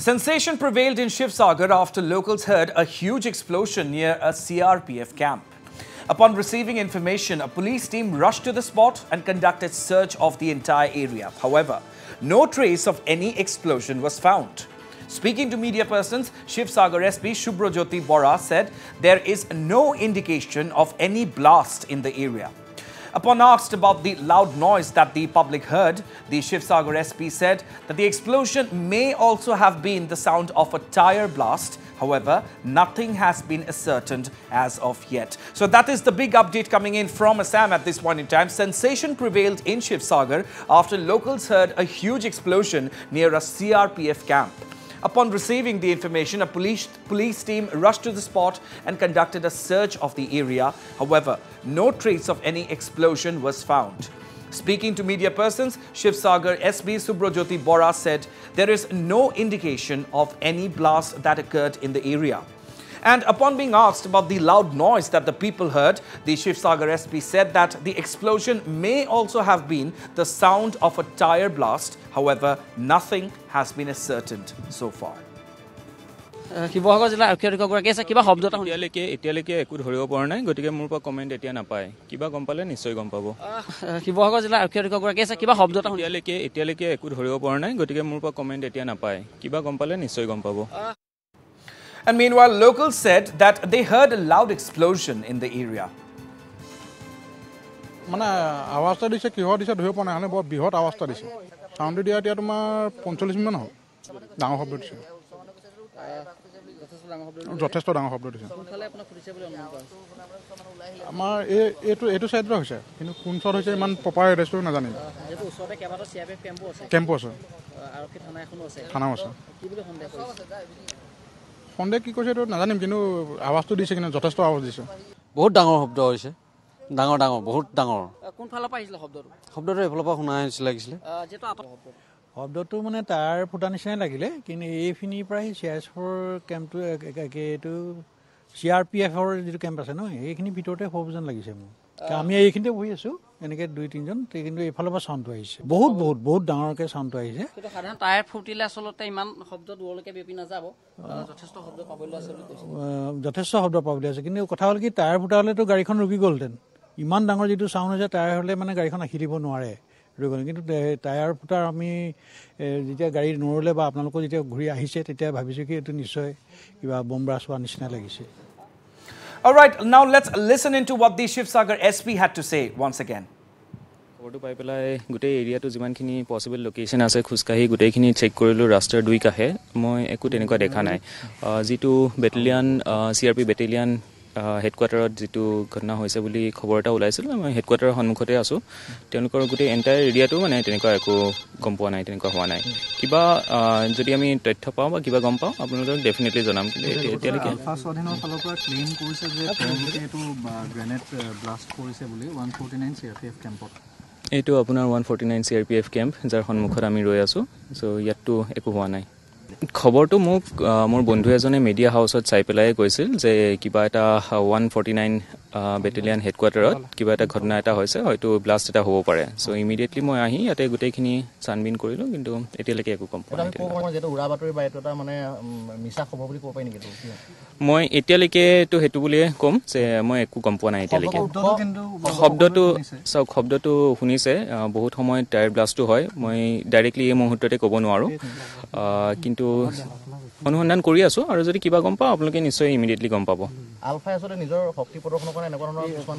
Sensation prevailed in Shivsagar after locals heard a huge explosion near a CRPF camp. Upon receiving information, a police team rushed to the spot and conducted search of the entire area. However, no trace of any explosion was found. Speaking to media persons, Shivsagar SP Shubrojyoti Bora said there is no indication of any blast in the area. Upon asked about the loud noise that the public heard, the Shivsagar SP said that the explosion may also have been the sound of a tire blast. However, nothing has been ascertained as of yet. So that is the big update coming in from Assam at this point in time. Sensation prevailed in Shivsagar after locals heard a huge explosion near a CRPF camp. Upon receiving the information, a police, police team rushed to the spot and conducted a search of the area. However, no trace of any explosion was found. Speaking to media persons, Shivsagar SB Subrojyoti Bora said there is no indication of any blast that occurred in the area. And upon being asked about the loud noise that the people heard, the Shivsagar SP said that the explosion may also have been the sound of a tire blast. However, nothing has been ascertained so far. Sivasagar জিলাৰ আৰক্ষী অধীক্ষকগৰাকী আছে কিবা শব্দ এটা শুনি এতিয়ালৈকে এতিয়ালৈকে একো ধৰিব পৰা নাই গতিকে মোৰ পৰা কমেণ্ট এতিয়া নাপায় কিবা গম পালে নিশ্চয় গম পাব শিৱসাগৰ জিলাৰ আৰক্ষী অধীক্ষকগৰাকী আছে কিবা শব্দ এটা শুনি এতিয়ালৈকে এতিয়ালৈকে একো ধৰিব পৰা নাই গতিকে মোৰ পৰা কমেণ্ট এতিয়া নাপায় কিবা গম পালে নিশ্চয় গম পাব And meanwhile, locals said that they heard a loud explosion in the area. মানে আৱাজটা দিছে কিহৰ দিছে ধৰিব পৰা নাই মানে বৰ বৃহৎ আৱাজটা দিছে। চাউণ্ডটো দিয়া এতিয়া তোমাৰ পঞ্চল্লিছ মিনিটমান হ'ল ডাঙৰ শব্দ দিছে। যথেষ্ট ডাঙৰ শব্দ দিছে। আমাৰ এই এইটো এইটো ছাইডতে হৈছে কিন্তু কোন হৈছে ইমান প্ৰপাৰ এড্ৰেছটো নাজানিম। কেম্পো আছে। থানাও আছে। সন্দেহ কি কৈছে এইটো নাজানিম কিন্তু আৱাজটো দিছে কিন্তু যথেষ্ট আৱাজ দিছে। বহুত ডাঙৰ শব্দ হৈছে। ডাঙৰ ডাঙৰ বহুত ডাঙৰ। কোনফালৰ পৰা আহিছিলে শব্দটো? শব্দটো এইফালৰ পৰা শুনা হৈছিল লাগিছিলে। শব্দটো। মানে তাৰ ফুটা নিচিনাই লাগিলে কিন্তু এইখিনিৰ পৰাই চি আৰ এছ ফৰ কেম্পটো এইটো চি আৰ পি এফৰ যিটো কেম্প আছে ন সেইখিনিৰ ভিতৰতে হ'ব যেন লাগিছে মোৰ। আমি এইখিনিতে বহি আছো। এনেকে দুই তিনিজন কিন্তু এইফালৰ পৰা চাউণ্ডটো আহিছে। বহুত বহুত বহুত ডাঙৰকে চাউণ্ডটো আহিছে। সাধাৰণ টায়াৰ ফুটিলে আচলতে ইমান শব্দ দূৰলৈকে বিয়পি নাযাব। যথেষ্ট শব্দ পাবলৈ আছে যথেষ্ট শব্দ পাবলৈ আছে। কিন্তু কথা হ'ল কি টায়াৰ ফুটা হ'লেতো গাড়ীখন ৰখি গ'লহেঁতেন। ইমান ডাঙৰ যিটো চাউণ্ড হৈছে টায়াৰ হ'লে মানে গাড়ীখন আহি দিব নোৱাৰে ৰৈ গ'ল। কিন্তু টায়াৰ ফুটাৰ আমি যেতিয়া গাড়ী নৰলে বা আপোনালোকৰ যেতিয়া ঘূৰি আহিছে তেতিয়া ভাবিছোঁ কি এইটো নিশ্চয় কিবা বম ব্ৰাছ হোৱা নিচিনা লাগিছে। All right, now let's listen into what the Shivsagar SP had to say once again. খবৰটো পাই পেলাই গোটেই এৰিয়াটো যিমানখিনি পচিবল লোকেশ্যন আছে খোজকাঢ়ি গোটেইখিনি চেক কৰিলোঁ ৰাস্তাৰ দুই কাষে মই একো তেনেকুৱা দেখা নাই যিটো battalion C R P battalion হেডকোৱাৰ্টাৰত যিটো ঘটনা হৈছে বুলি খবৰ এটা ওলাইছিল মই হেডকোৱাৰ্টাৰৰ সন্মুখতে আছোঁ। তেওঁলোকৰ গোটেই এণ্টায়াৰ এৰিয়াটো মানে তেনেকুৱা একো গম পোৱা নাই তেনেকুৱা হোৱা নাই। কিবা যদি আমি তথ্য পাওঁ বা কিবা গম পাওঁ আপোনালোকক ডেফিনেটলি জনাম। কিন্তু এতিয়ালৈকে এইটো আপোনাৰ one forty nine C R P F camp যাৰ সন্মুখত আমি ৰৈ আছোঁ। চ' ইয়াততো একো হোৱা নাই। খবৰটো মোক মোৰ বন্ধু এজনে মিডিয়া হাউচত চাই পেলাই কৈছিল যে কিবা এটা ওৱান ফৰ্টি নাইন বেটেলিয়ান হেডকোৱাৰ্টাৰত কিবা এটা ঘটনা এটা হৈছে হয়তো ব্লাষ্ট এটা হ'ব পাৰে। চ' ইমিডিয়েটলি মই আহি ইয়াতে গোটেইখিনি ছানবিন কৰিলোঁ কিন্তু এতিয়ালৈকে একো গম পোৱা নাই? মই এতিয়ালৈকেতো সেইটো বুলিয়ে ক'ম যে মই একো গম পোৱা নাই এতিয়ালৈকে। শব্দটো চাওক শব্দটো শুনিছে বহুত সময়ত টায়াৰ ব্লাষ্টো হয়। মই ডাইৰেক্টলি এই মুহূৰ্ততে ক'ব নোৱাৰোঁ। কিন্তু অনুসন্ধান কৰি আছোঁ আৰু যদি কিবা গম পাওঁ আপোনালোকে নিশ্চয় ইমিডিয়েটলি গম পাব। আলফাই আচলতে নিজৰ শক্তি প্ৰদৰ্শনৰ কাৰণে এনেকুৱা ধৰণৰ কিছুমান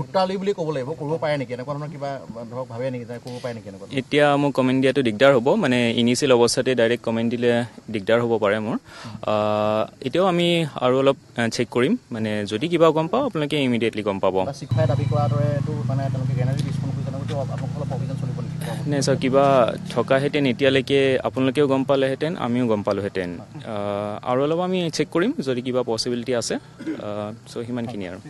ভোটালি বুলি ক'ব লাগিব কৰিব পাৰে নেকি? এনেকুৱা ধৰণৰ কিবা ধৰক ভাবে নেকি কৰিব পাৰে নেকি এনেকুৱা এতিয়া মোক কমেণ্ট দিয়াটো দিগদাৰ হ'ব মানে ইনিচিয়েল অৱস্থাতে ডাইৰেক্ট কমেণ্ট দিলে দিগদাৰ হ'ব পাৰে মোৰ। এতিয়াও আমি আৰু অলপ চেক কৰিম মানে যদি কিবা গম পাওঁ আপোনালোকে ইমিডিয়েটলি গম পাব। শিক্ষাই দাবী কৰাৰ দৰে মানে তেওঁলোকে গ্ৰেনেড বিস্ফোৰণ কৰিছে আপোনালোকৰ অভিযান চলিব নে চাওক কিবা থকাহেঁতেন এতিয়ালৈকে আপোনালোকেও গম পালেহেঁতেন আমিও গম পালোহেঁতেন। আৰু অলপ আমি চেক কৰিম যদি কিবা পচিবিলিটি আছে। চ' সিমানখিনি আৰু।